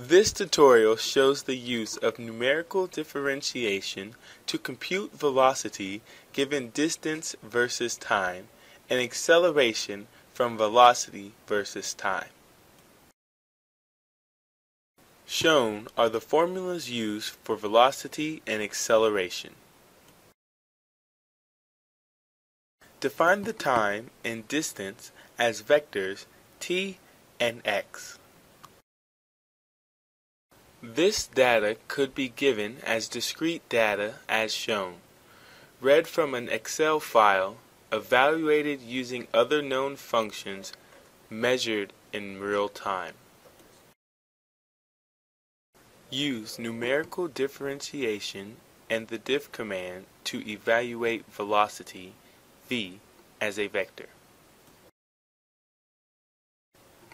This tutorial shows the use of numerical differentiation to compute velocity given distance versus time and acceleration from velocity versus time. Shown are the formulas used for velocity and acceleration. Define the time and distance as vectors t and x. This data could be given as discrete data as shown, read from an Excel file, evaluated using other known functions, measured in real time. Use numerical differentiation and the diff command to evaluate velocity v as a vector.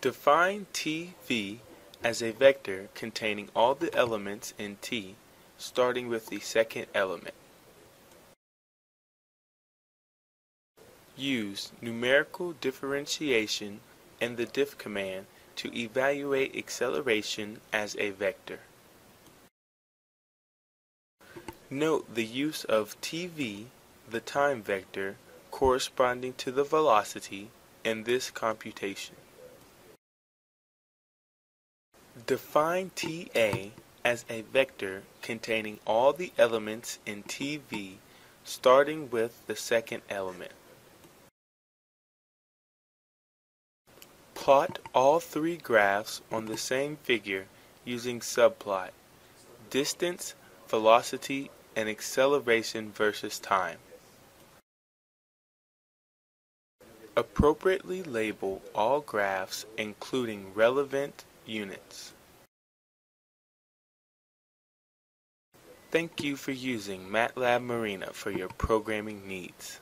Define tv as a vector containing all the elements in T, starting with the second element. Use numerical differentiation and the diff command to evaluate acceleration as a vector. Note the use of TV, the time vector, corresponding to the velocity in this computation. Define TA as a vector containing all the elements in TV starting with the second element. Plot all three graphs on the same figure using subplot, distance, velocity, and acceleration versus time. Appropriately label all graphs including relevant units. Thank you for using MATLAB Marina for your programming needs.